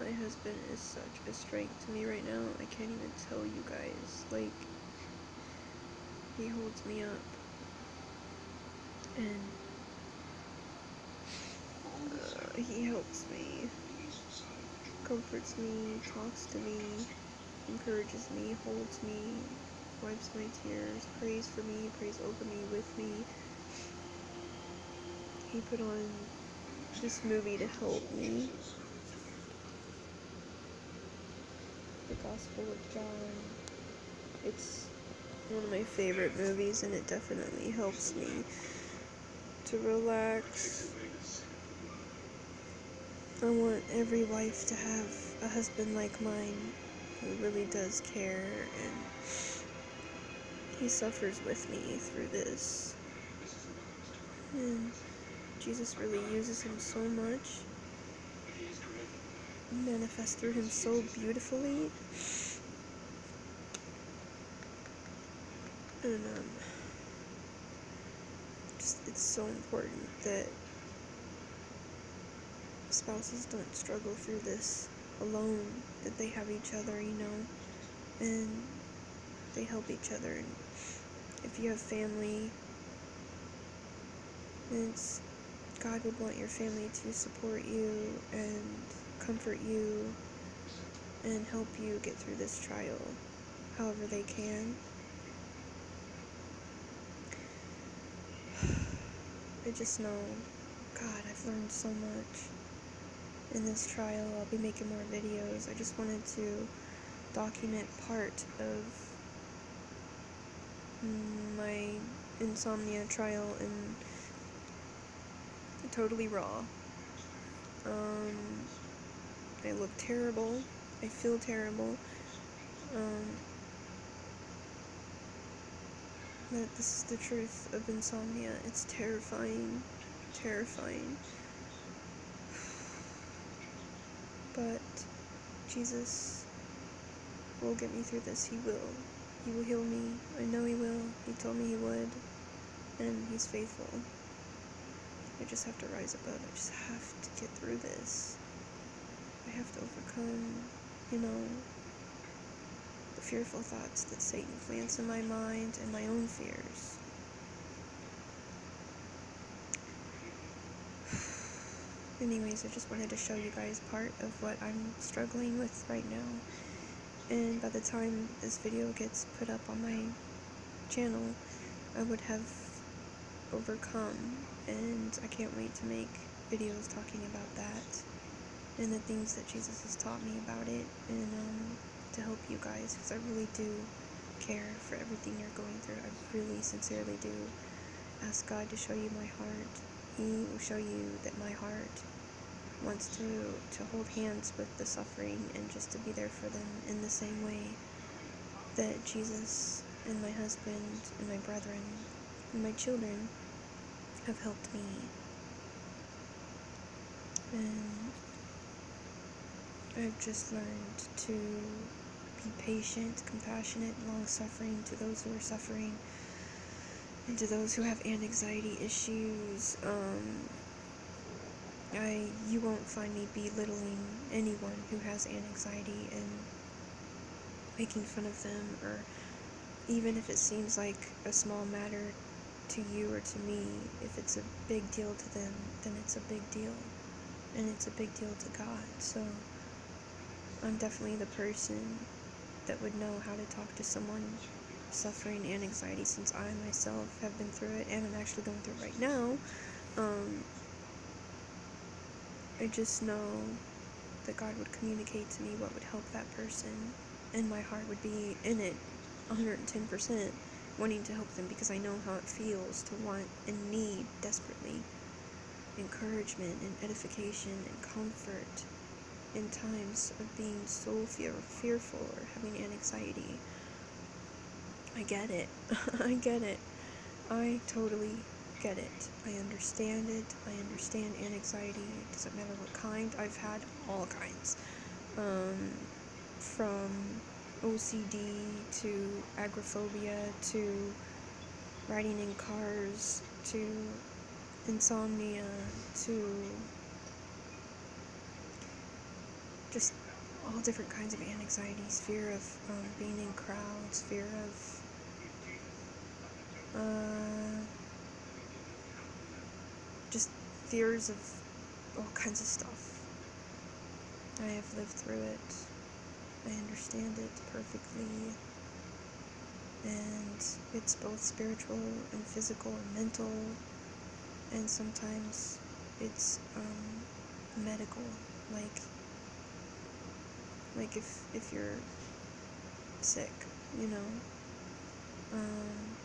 My husband is such a strength to me right now. I can't even tell you guys. Like, he holds me up. And uh, he helps me, comforts me, talks to me, encourages me, holds me, wipes my tears, prays for me, prays over me, with me. He put on this movie to help me. The Gospel of John. It's one of my favorite movies, and it definitely helps me to relax. I want every wife to have a husband like mine who really does care and he suffers with me through this. And Jesus really uses him so much, manifests through him so beautifully. And um, just it's so important that spouses don't struggle through this alone, that they have each other, you know, and they help each other. And if you have family, it's God would want your family to support you and comfort you and help you get through this trial however they can. I just know, God, I've learned so much in this trial. I'll be making more videos. I just wanted to document part of my insomnia trial and totally raw. Um, look terrible. I feel terrible. Um, that this is the truth of insomnia. It's terrifying, terrifying. But Jesus will get me through this. He will. He will heal me. I know He will. He told me He would. And He's faithful. I just have to rise above. I just have to get through this. Have to overcome, you know, the fearful thoughts that Satan plants in my mind and my own fears. Anyways, I just wanted to show you guys part of what I'm struggling with right now. And by the time this video gets put up on my channel, I would have overcome. And I can't wait to make videos talking about that and the things that Jesus has taught me about it. And um, to help you guys because I really do care for everything you're going through. I really sincerely do. Ask God to show you my heart. He will show you that my heart wants to, to hold hands with the suffering and just to be there for them in the same way that Jesus and my husband and my brethren and my children have helped me. And I've just learned to be patient, compassionate, long suffering to those who are suffering, and to those who have anxiety issues. Um, I you won't find me belittling anyone who has anxiety and making fun of them, or even if it seems like a small matter to you or to me, if it's a big deal to them, then it's a big deal, and it's a big deal to God. So I'm definitely the person that would know how to talk to someone suffering and anxiety since I myself have been through it and I'm actually going through it right now. Um, I just know that God would communicate to me what would help that person, and my heart would be in it 110%, wanting to help them because I know how it feels to want and need desperately encouragement and edification and comfort in times of being so fear, fearful or having anxiety. I get it. I get it. I totally get it. I understand it. I understand anxiety. It doesn't matter what kind. I've had all kinds. Um, from OCD to agoraphobia to riding in cars to insomnia to just all different kinds of anxieties fear of um, being in crowds, fear of. Uh, just fears of all kinds of stuff. I have lived through it. I understand it perfectly. And it's both spiritual and physical and mental. And sometimes it's um, medical. Like, like if if you're sick, you know. Um,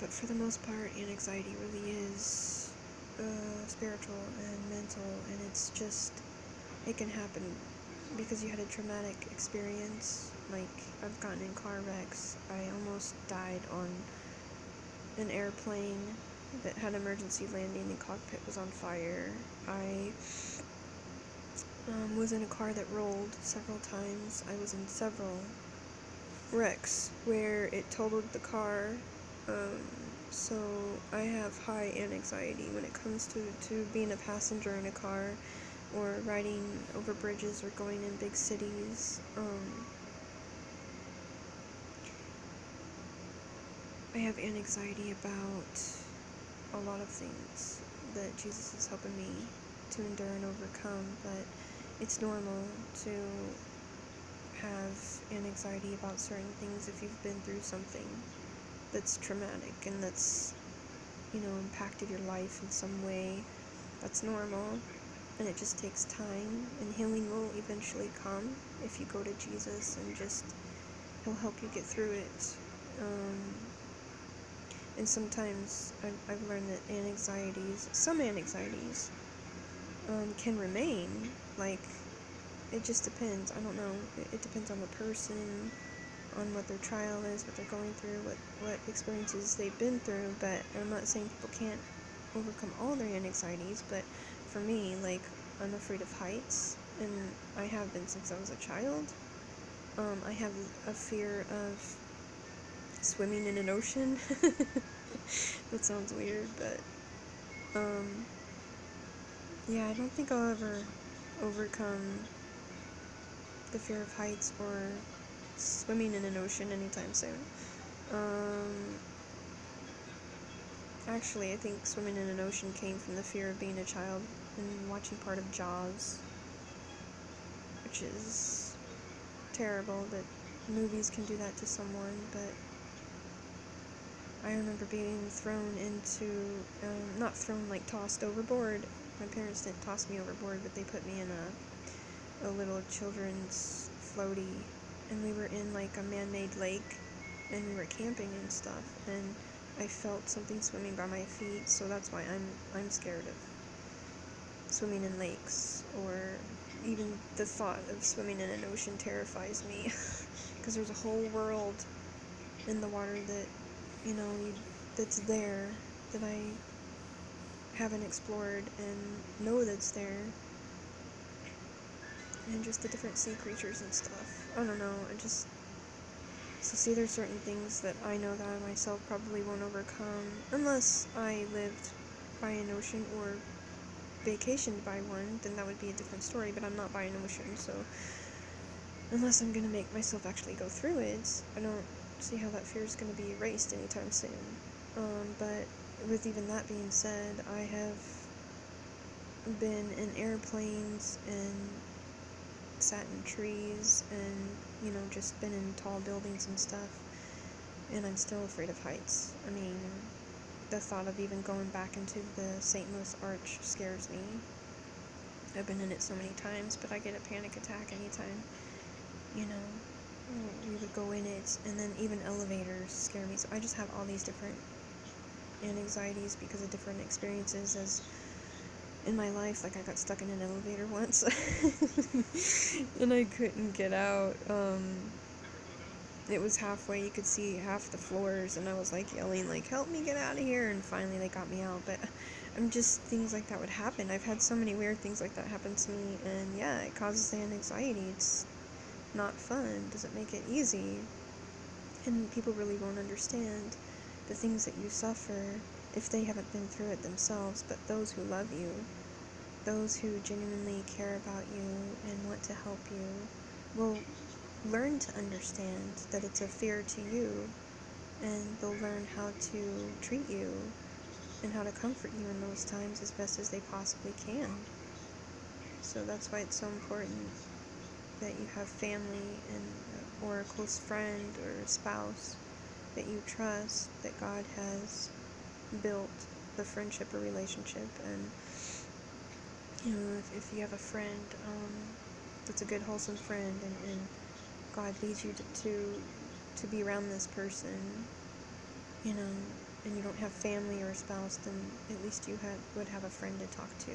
but for the most part, anxiety really is uh, spiritual and mental, and it's just it can happen because you had a traumatic experience. Like I've gotten in car wrecks. I almost died on an airplane that had emergency landing. The cockpit was on fire. I um, was in a car that rolled several times. I was in several wrecks where it totaled the car. Um, so I have high anxiety when it comes to, to being a passenger in a car or riding over bridges or going in big cities. Um, I have anxiety about a lot of things that Jesus is helping me to endure and overcome, but it's normal to have an anxiety about certain things if you've been through something that's traumatic and that's, you know, impacted your life in some way. That's normal, and it just takes time, and healing will eventually come if you go to Jesus and just, He'll help you get through it. Um, and sometimes I've, I've learned that anxieties, some anxieties, um, can remain. Like, it just depends. I don't know. It, it, depends on the person, on what their trial is, what they're going through, what, what experiences they've been through. But I'm not saying people can't overcome all their anxieties, but for me, like, I'm afraid of heights, and I have been since I was a child. Um, I have a fear of swimming in an ocean. that sounds weird, but um, yeah, I don't think I'll ever overcome the fear of heights or swimming in an ocean anytime soon. Um, actually, I think swimming in an ocean came from the fear of being a child and watching part of Jaws, which is terrible that movies can do that to someone, but I remember being thrown into, um, not thrown like tossed overboard. My parents didn't toss me overboard, but they put me in a, a little children's floaty, and we were in like a man-made lake, and we were camping and stuff, and I felt something swimming by my feet, so that's why I'm I'm scared of swimming in lakes, or even the thought of swimming in an ocean terrifies me, because there's a whole world in the water that you know, that's there that I haven't explored and know that's there. And just the different sea creatures and stuff. I don't know, I just. So, see, there's certain things that I know that I myself probably won't overcome unless I lived by an ocean or vacationed by one, then that would be a different story, but I'm not by an ocean, so. Unless I'm gonna make myself actually go through it, I don't see how that fear is going to be erased anytime soon. Um, but with even that being said, I have been in airplanes and sat in trees and, you know, just been in tall buildings and stuff. And I'm still afraid of heights. I mean, the thought of even going back into the St. Louis Arch scares me. I've been in it so many times, but I get a panic attack anytime, you know, we would go in it, and then even elevators scare me. So I just have all these different anxieties because of different experiences as in my life. Like I got stuck in an elevator once, and I couldn't get out. Um, it was halfway; you could see half the floors, and I was like yelling, like "Help me get out of here!" And finally, they got me out. But I'm just things like that would happen. I've had so many weird things like that happen to me, and yeah, it causes anxiety. It's not fun, Does it make it easy. And people really won't understand the things that you suffer if they haven't been through it themselves, but those who love you, those who genuinely care about you and want to help you, will learn to understand that it's a fear to you, and they'll learn how to treat you and how to comfort you in those times as best as they possibly can. So that's why it's so important that you have family and or a close friend or a spouse that you trust that God has built the friendship or relationship. And you know if, if you have a friend um, that's a good wholesome friend and, and God leads you to, to to be around this person you know and you don't have family or a spouse then at least you have, would have a friend to talk to.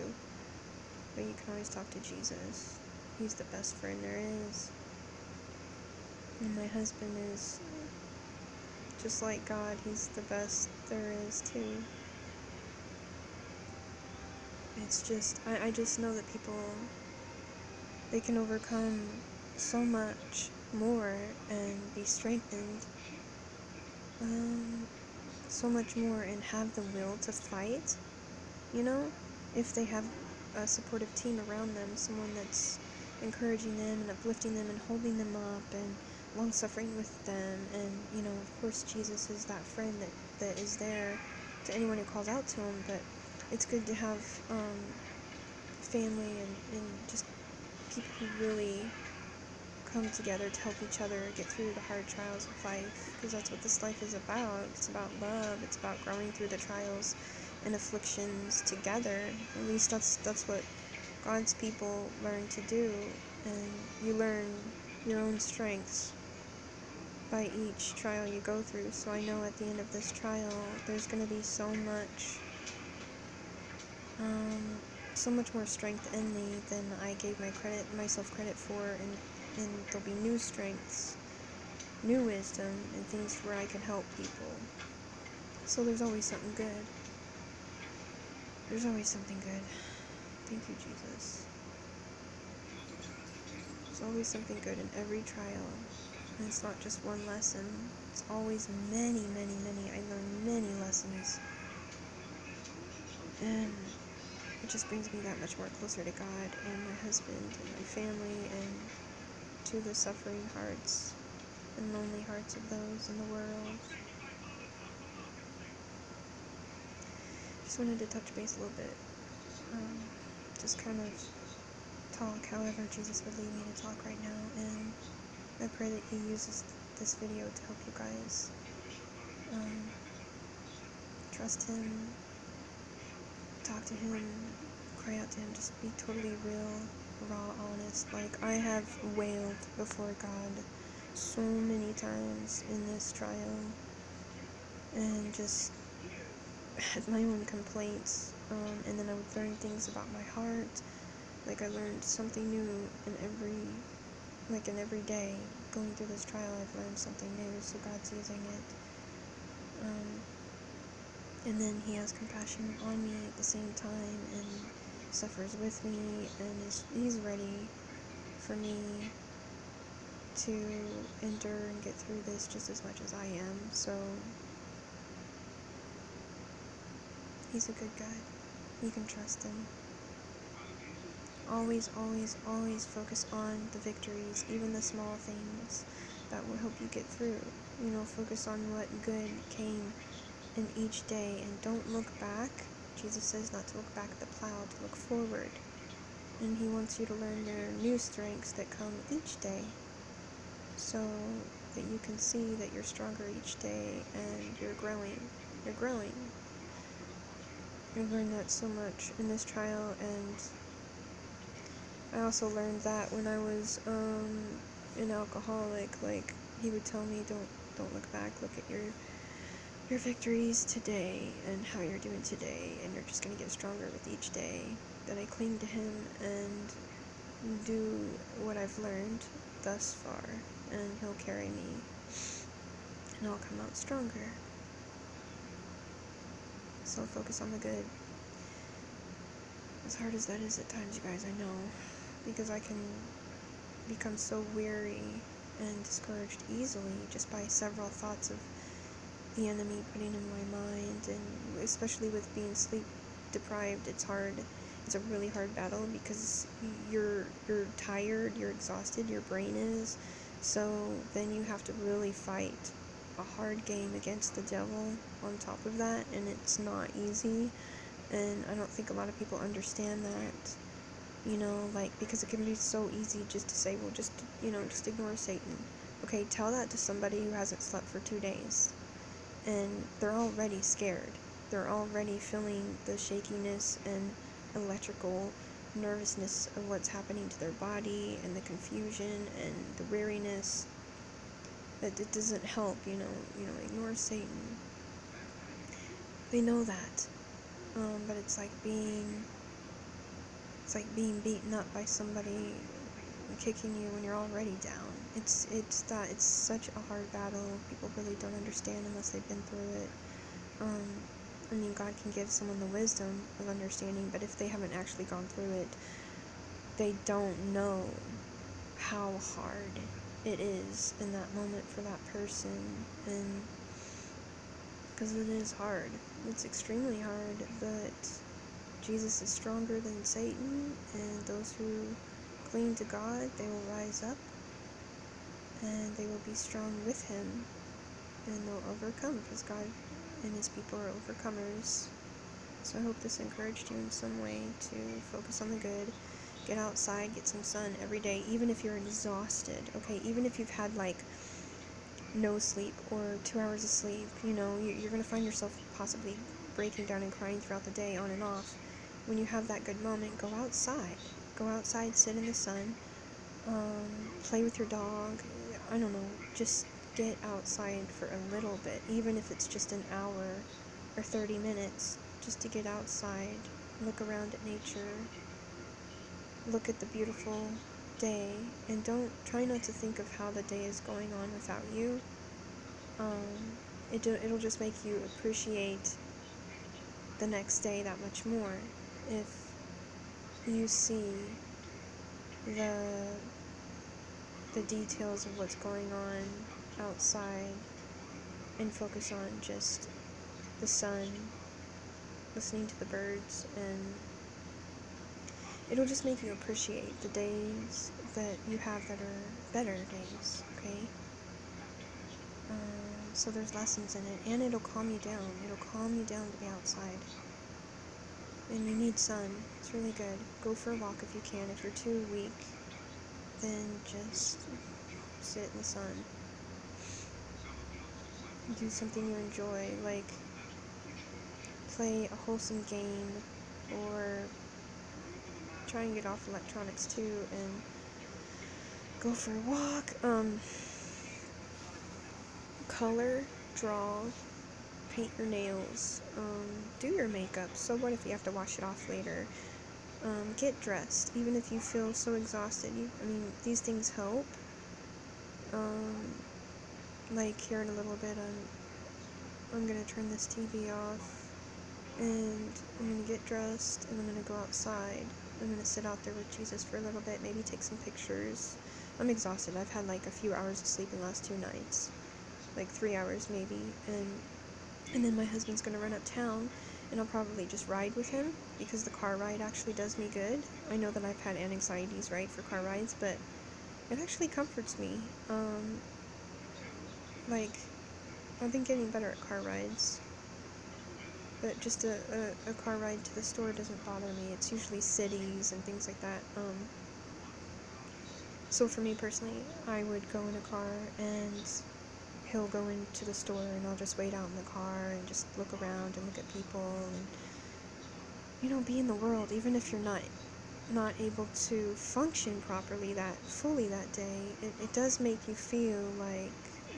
But you can always talk to Jesus he's the best friend there is and my husband is just like God, He's the best there is, too. It's just, I, I just know that people, they can overcome so much more and be strengthened um, so much more and have the will to fight, you know, if they have a supportive team around them, someone that's encouraging them and uplifting them and holding them up and long suffering with them. And you know of course jesus is that friend that that is there to anyone who calls out to him. But it's good to have um, family and, and just people who really come together to help each other get through the hard trials of life because that's what this life is about. It's about love. It's about growing through the trials and afflictions together. At least that's that's what god's people learn to do and you learn your own strengths by each trial you go through. So I know at the end of this trial, there's going to be so much, um, so much more strength in me than I gave my credit, myself credit for, and, and there'll be new strengths, new wisdom, and things where I can help people. So there's always something good. There's always something good. Thank you, Jesus. There's always something good in every trial. And it's not just one lesson, it's always many, many, many. I learn many lessons. And it just brings me that much more closer to God and my husband and my family and to the suffering hearts and lonely hearts of those in the world. Just wanted to touch base a little bit. Um, just kind of talk however Jesus would lead me to talk right now and I pray that He uses this video to help you guys um, trust Him, talk to Him, cry out to Him, just be totally real, raw, honest. Like, I have wailed before God so many times in this trial and just had my own complaints. Um, and then I would learn things about my heart. Like, I learned something new in every like in every day going through this trial, I've learned something new, so God's using it. Um, and then He has compassion on me at the same time and suffers with me, and is, He's ready for me to endure and get through this just as much as I am. So He's a good guy. You can trust Him always, always, always focus on the victories, even the small things that will help you get through. You know, focus on what good came in each day and don't look back. Jesus says not to look back at the plow, to look forward. And He wants you to learn your new strengths that come each day so that you can see that you're stronger each day and you're growing. You're growing. I've learned that so much in this trial and I also learned that when I was um, an alcoholic, like he would tell me, don't don't look back, look at your your victories today and how you're doing today, and you're just gonna get stronger with each day. That I cling to him and do what I've learned thus far, and he'll carry me, and I'll come out stronger. So focus on the good. As hard as that is at times, you guys, I know because I can become so weary and discouraged easily just by several thoughts of the enemy putting in my mind, and especially with being sleep deprived, it's hard. It's a really hard battle because you're you're tired, you're exhausted, your brain is. So then you have to really fight a hard game against the devil on top of that, and it's not easy. And I don't think a lot of people understand that you know, like because it can be so easy just to say, well, just you know, just ignore Satan. Okay, tell that to somebody who hasn't slept for two days, and they're already scared. They're already feeling the shakiness and electrical nervousness of what's happening to their body and the confusion and the weariness. That it doesn't help, you know. You know, ignore Satan. They know that, um, but it's like being it's like being beaten up by somebody kicking you when you're already down. It's it's that it's such a hard battle. People really don't understand unless they've been through it. Um, I mean, God can give someone the wisdom of understanding, but if they haven't actually gone through it, they don't know how hard it is in that moment for that person, and because it is hard. It's extremely hard, but Jesus is stronger than Satan, and those who cling to God, they will rise up and they will be strong with Him and they'll overcome because God and His people are overcomers. So I hope this encouraged you in some way to focus on the good, get outside, get some sun every day, even if you're exhausted, okay? Even if you've had like no sleep or two hours of sleep, you know, you're going to find yourself possibly breaking down and crying throughout the day on and off when you have that good moment, go outside. Go outside, sit in the sun, um, play with your dog. I don't know, just get outside for a little bit, even if it's just an hour or 30 minutes, just to get outside, look around at nature, look at the beautiful day, and don't try not to think of how the day is going on without you. Um, it do, it'll just make you appreciate the next day that much more if you see the the details of what's going on outside and focus on just the sun, listening to the birds, and it'll just make you appreciate the days that you have that are better days, okay? Um, so there's lessons in it, and it'll calm you down. It'll calm you down to be outside and you need sun. It's really good. Go for a walk if you can. If you're too weak, then just sit in the sun. Do something you enjoy, like play a wholesome game or try and get off electronics too and go for a walk. Um, color, draw, paint your nails, um, do your makeup. So what if you have to wash it off later? Um, get dressed, even if you feel so exhausted. You, I mean, these things help. Um, like here in a little bit, I'm I'm gonna turn this TV off, and I'm gonna get dressed, and I'm gonna go outside. I'm gonna sit out there with Jesus for a little bit, maybe take some pictures. I'm exhausted. I've had like a few hours of sleep in the last two nights, like three hours maybe, and and then my husband's to run uptown and I'll probably just ride with him because the car ride actually does me good. I know that I've had anxieties, right, for car rides, but it actually comforts me. Um, like, I've been getting better at car rides, but just a, a, a, car ride to the store doesn't bother me. It's usually cities and things like that. Um, so for me personally, I would go in a car and he'll go into the store and I'll just wait out in the car and just look around and look at people and you know be in the world even if you're not not able to function properly that fully that day it, it does make you feel like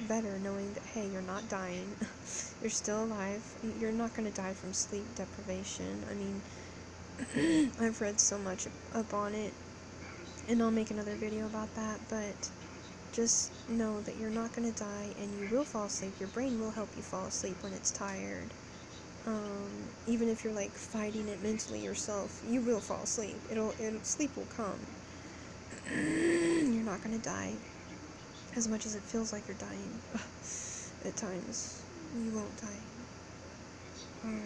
better knowing that hey you're not dying you're still alive you're not going to die from sleep deprivation i mean i've read so much up on it and i'll make another video about that but just know that you're not going to die and you will fall asleep. Your brain will help you fall asleep when it's tired. Um, even if you're like fighting it mentally yourself, you will fall asleep. It'll, it'll sleep will come. you're not going to die as much as it feels like you're dying at times. you won't die. Um,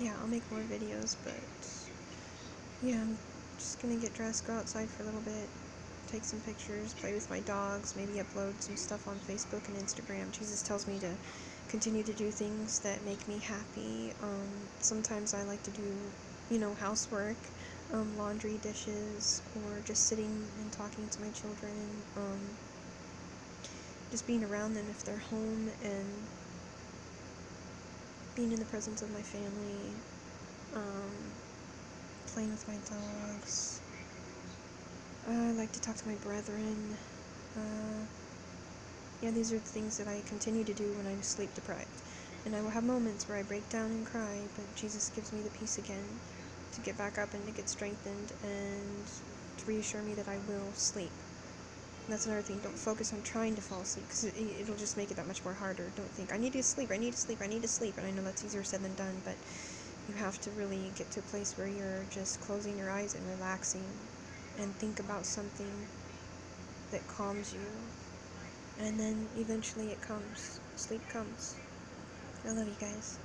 yeah, I'll make more videos, but yeah, I'm just gonna get dressed, go outside for a little bit, take some pictures, play with my dogs, maybe upload some stuff on Facebook and Instagram. Jesus tells me to continue to do things that make me happy. Um, sometimes I like to do, you know, housework, um, laundry, dishes, or just sitting and talking to my children. Um, just being around them if they're home and being in the presence of my family, um, playing with my dogs. Uh, I like to talk to my brethren. Uh, yeah, these are the things that I continue to do when I'm sleep deprived. And I will have moments where I break down and cry, but Jesus gives me the peace again to get back up and to get strengthened and to reassure me that I will sleep. that's another thing. Don't focus on trying to fall asleep because it, it'll just make it that much more harder. Don't think, I need to sleep, I need to sleep, I need to sleep. And I know that's easier said than done, but you have to really get to a place where you're just closing your eyes and relaxing and think about something that calms you and then eventually it comes. Sleep comes. I love you guys.